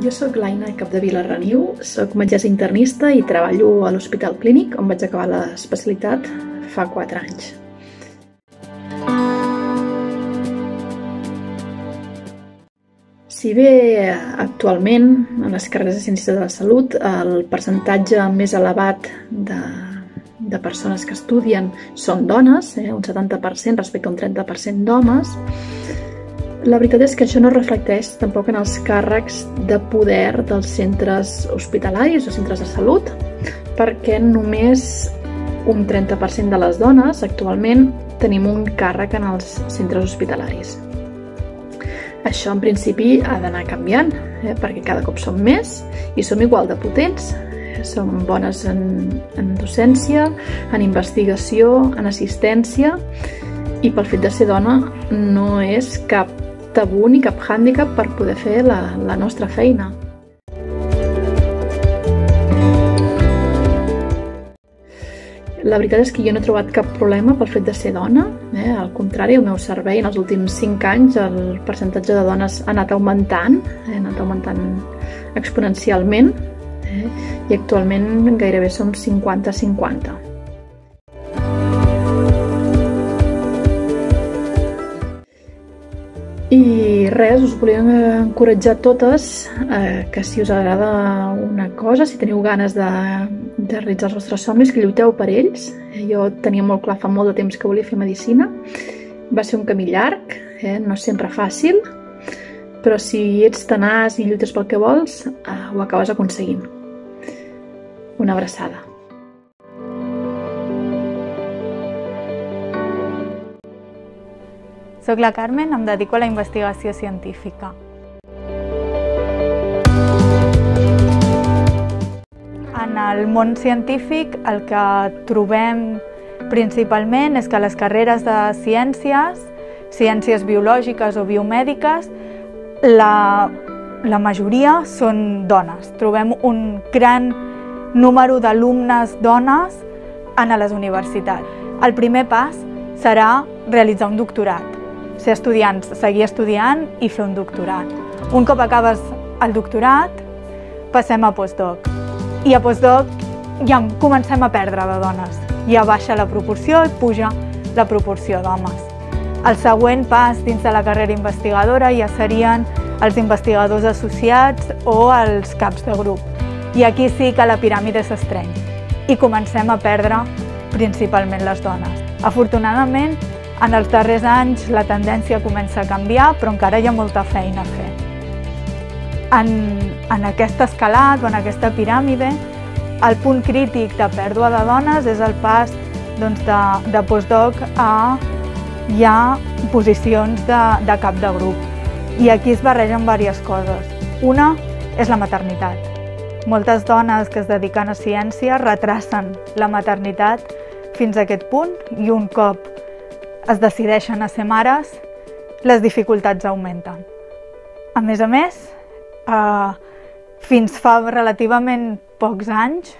Jo sóc l'Aina Capdevila Reniu, sóc metgessa internista i treballo a l'Hospital Clínic, on vaig acabar l'especialitat fa 4 anys. Si bé actualment en les carreres de Ciències de la Salut el percentatge més elevat de, de persones que estudien són dones, eh, un 70% respecte a un 30% d'homes, la veritat és que això no reflecteix tampoc en els càrrecs de poder dels centres hospitalaris o centres de salut, perquè només un 30% de les dones actualment tenim un càrrec en els centres hospitalaris. Això en principi ha d'anar canviant, eh? perquè cada cop som més i som igual de potents. Som bones en, en docència, en investigació, en assistència i pel fet de ser dona no és cap tabú ni cap hàndicap per poder fer la, la nostra feina. La veritat és que jo no he trobat cap problema pel fet de ser dona. Eh? Al contrari, el meu servei en els últims 5 anys el percentatge de dones ha anat augmentant, eh? ha anat augmentant exponencialment eh? i actualment gairebé som 50-50. I res, us volia encoratjar totes eh, que si us agrada una cosa, si teniu ganes de, de realitzar els vostres somnis, que lluiteu per ells. Jo tenia molt clar fa molt de temps que volia fer medicina. Va ser un camí llarg, eh, no sempre fàcil, però si ets tenaç i lluites pel que vols, eh, ho acabes aconseguint. Una abraçada. Soc la Carmen, em dedico a la investigació científica. En el món científic el que trobem principalment és que les carreres de ciències, ciències biològiques o biomèdiques, la, la majoria són dones. Trobem un gran número d'alumnes dones en les universitats. El primer pas serà realitzar un doctorat ser estudiants, seguir estudiant i fer un doctorat. Un cop acabes el doctorat, passem a postdoc. I a postdoc ja comencem a perdre de dones. Ja baixa la proporció i puja la proporció d'homes. El següent pas dins de la carrera investigadora ja serien els investigadors associats o els caps de grup. I aquí sí que la piràmide s'estreny i comencem a perdre principalment les dones. Afortunadament, en els darrers anys la tendència comença a canviar, però encara hi ha molta feina a fer. En, en aquest escalat o en aquesta piràmide, el punt crític de pèrdua de dones és el pas doncs, de, de postdoc a ja posicions de, de cap de grup. I aquí es barregen diverses coses. Una és la maternitat. Moltes dones que es dediquen a ciència retracen la maternitat fins a aquest punt i un cop es decideixen a ser mares, les dificultats augmenten. A més a més, eh, fins fa relativament pocs anys,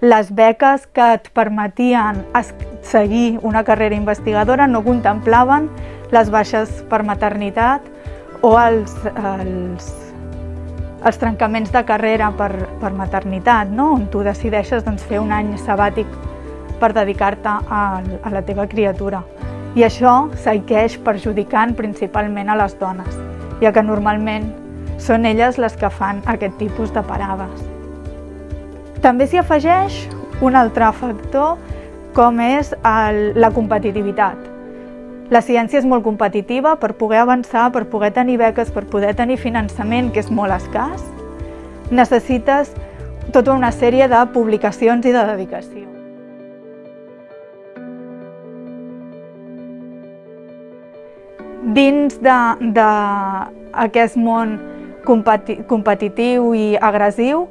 les beques que et permetien seguir una carrera investigadora no contemplaven les baixes per maternitat o els, els, els trencaments de carrera per, per maternitat, no? on tu decideixes doncs, fer un any sabàtic per dedicar-te a, a la teva criatura. I això segueix perjudicant principalment a les dones, ja que normalment són elles les que fan aquest tipus de parades. També s'hi afegeix un altre factor com és el, la competitivitat. La ciència és molt competitiva per poder avançar, per poder tenir beques, per poder tenir finançament, que és molt escàs. Necessites tota una sèrie de publicacions i de dedicació. Dins d'aquest món competi competitiu i agressiu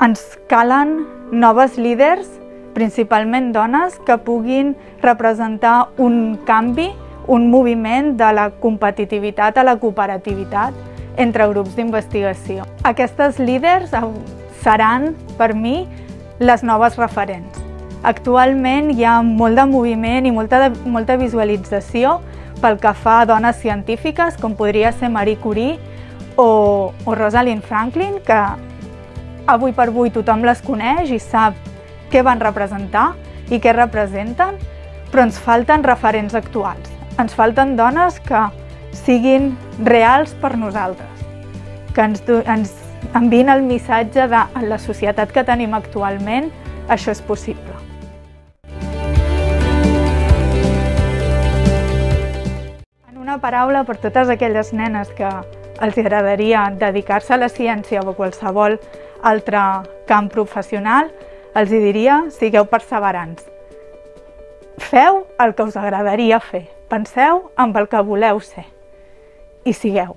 ens calen noves líders, principalment dones, que puguin representar un canvi, un moviment de la competitivitat a la cooperativitat entre grups d'investigació. Aquestes líders seran, per mi, les noves referents. Actualment hi ha molt de moviment i molta, molta visualització pel que fa a dones científiques, com podria ser Marie Curie o, o Rosalind Franklin, que avui per avui tothom les coneix i sap què van representar i què representen, però ens falten referents actuals. Ens falten dones que siguin reals per nosaltres, que ens, ens envien el missatge de en la societat que tenim actualment això és possible. Una paraula, per totes aquelles nenes que els agradaria dedicar-se a la ciència o a qualsevol altre camp professional, els diria sigueu perseverants. Feu el que us agradaria fer, penseu amb el que voleu ser i sigueu.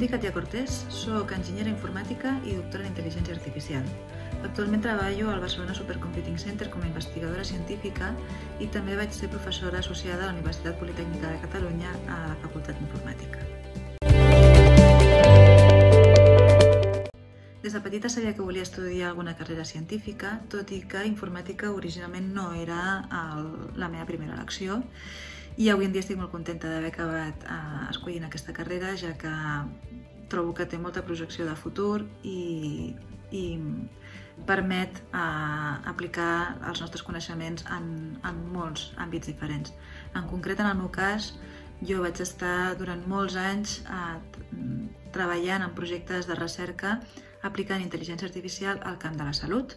Dic Katia Cortés, sóc enginyera informàtica i doctora en intel·ligència artificial. Actualment treballo al Barcelona Supercomputing Center com a investigadora científica i també vaig ser professora associada a la Universitat Politècnica de Catalunya a la Facultat d'Informàtica. Des de petita sabia que volia estudiar alguna carrera científica, tot i que informàtica originalment no era el, la meva primera elecció i avui en dia estic molt contenta d'haver acabat eh, escollint aquesta carrera, ja que trobo que té molta projecció de futur i, i permet eh, aplicar els nostres coneixements en, en molts àmbits diferents. En concret, en el meu cas, jo vaig estar durant molts anys eh, treballant en projectes de recerca aplicant intel·ligència artificial al camp de la salut,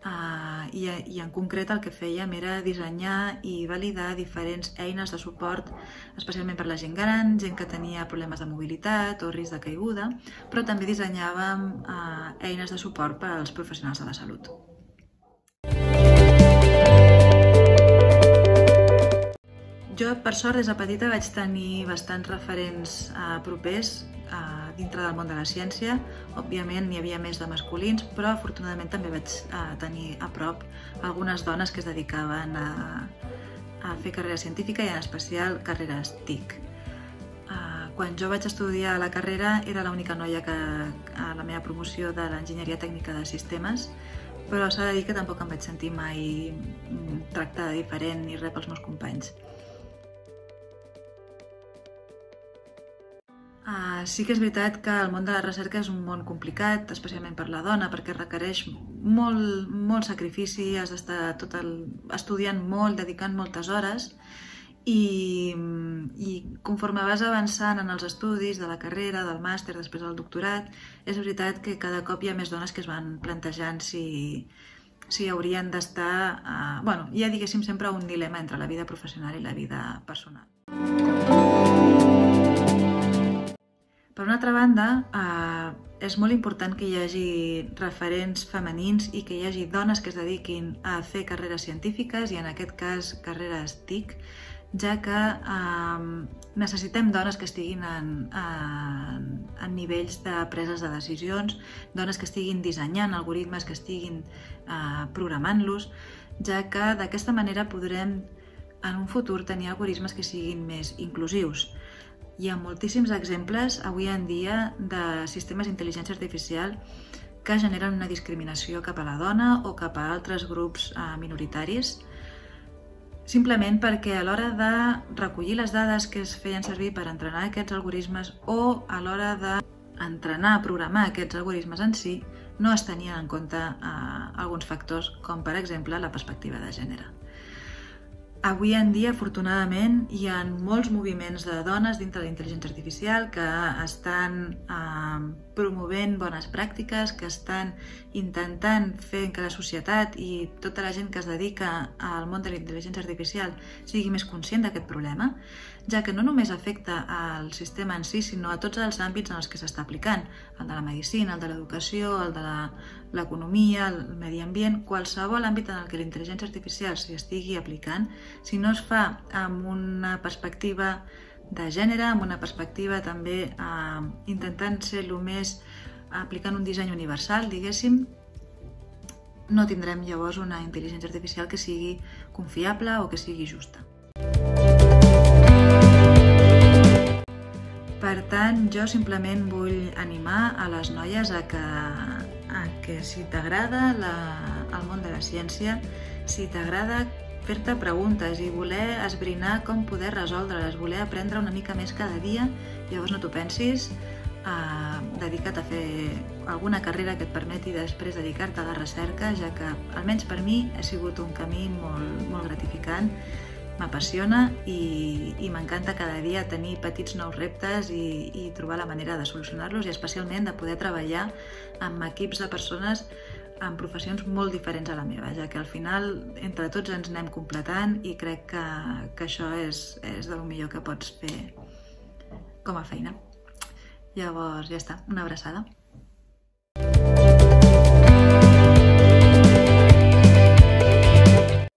Uh, i, i en concret el que fèiem era dissenyar i validar diferents eines de suport, especialment per la gent gran, gent que tenia problemes de mobilitat o risc de caiguda, però també dissenyàvem uh, eines de suport per als professionals de la salut. Jo, per sort, des de petita vaig tenir bastants referents uh, propers uh, dintre del món de la ciència. Òbviament n'hi havia més de masculins, però afortunadament també vaig uh, tenir a prop algunes dones que es dedicaven a, a fer carrera científica i en especial carreres TIC. Uh, quan jo vaig estudiar la carrera era l'única noia que a la meva promoció de l'enginyeria tècnica de sistemes però s'ha de dir que tampoc em vaig sentir mai mm, tractada diferent ni res pels meus companys. Uh, sí que és veritat que el món de la recerca és un món complicat, especialment per la dona, perquè requereix molt, molt sacrifici, has d'estar tot el, estudiant molt, dedicant moltes hores, i, i conforme vas avançant en els estudis de la carrera, del màster, després del doctorat, és veritat que cada cop hi ha més dones que es van plantejant si, si haurien d'estar... Uh, bueno, hi ha, diguéssim, sempre un dilema entre la vida professional i la vida personal. Per una altra banda, eh, és molt important que hi hagi referents femenins i que hi hagi dones que es dediquin a fer carreres científiques i en aquest cas carreres TIC, ja que eh, necessitem dones que estiguin en, en, en nivells de preses de decisions, dones que estiguin dissenyant algoritmes, que estiguin eh, programant-los, ja que d'aquesta manera podrem en un futur tenir algoritmes que siguin més inclusius. Hi ha moltíssims exemples avui en dia de sistemes d'intel·ligència artificial que generen una discriminació cap a la dona o cap a altres grups eh, minoritaris, simplement perquè a l'hora de recollir les dades que es feien servir per entrenar aquests algoritmes o a l'hora d'entrenar, programar aquests algoritmes en si, no es tenien en compte eh, alguns factors com, per exemple, la perspectiva de gènere. Avui en dia, afortunadament, hi ha molts moviments de dones dintre de la intel·ligència artificial que estan eh, promovent bones pràctiques, que estan intentant fer que la societat i tota la gent que es dedica al món de la intel·ligència artificial sigui més conscient d'aquest problema, ja que no només afecta al sistema en si, sinó a tots els àmbits en els que s'està aplicant, el de la medicina, el de l'educació, el de l'economia, el medi ambient, qualsevol àmbit en el que la intel·ligència artificial s'hi estigui aplicant, si no es fa amb una perspectiva de gènere, amb una perspectiva també eh, intentant ser el més aplicant un disseny universal, diguéssim, no tindrem llavors una intel·ligència artificial que sigui confiable o que sigui justa. Per tant, jo simplement vull animar a les noies a que, a que si t'agrada el món de la ciència, si t'agrada fer-te preguntes i voler esbrinar com poder resoldre-les, voler aprendre una mica més cada dia, llavors no t'ho pensis, eh, dedica't a fer alguna carrera que et permeti després dedicar-te a la recerca, ja que, almenys per mi, ha sigut un camí molt, molt gratificant m'apassiona i, i m'encanta cada dia tenir petits nous reptes i, i trobar la manera de solucionar-los i especialment de poder treballar amb equips de persones amb professions molt diferents a la meva, ja que al final entre tots ens anem completant i crec que, que això és, és del millor que pots fer com a feina. Llavors ja està, una abraçada.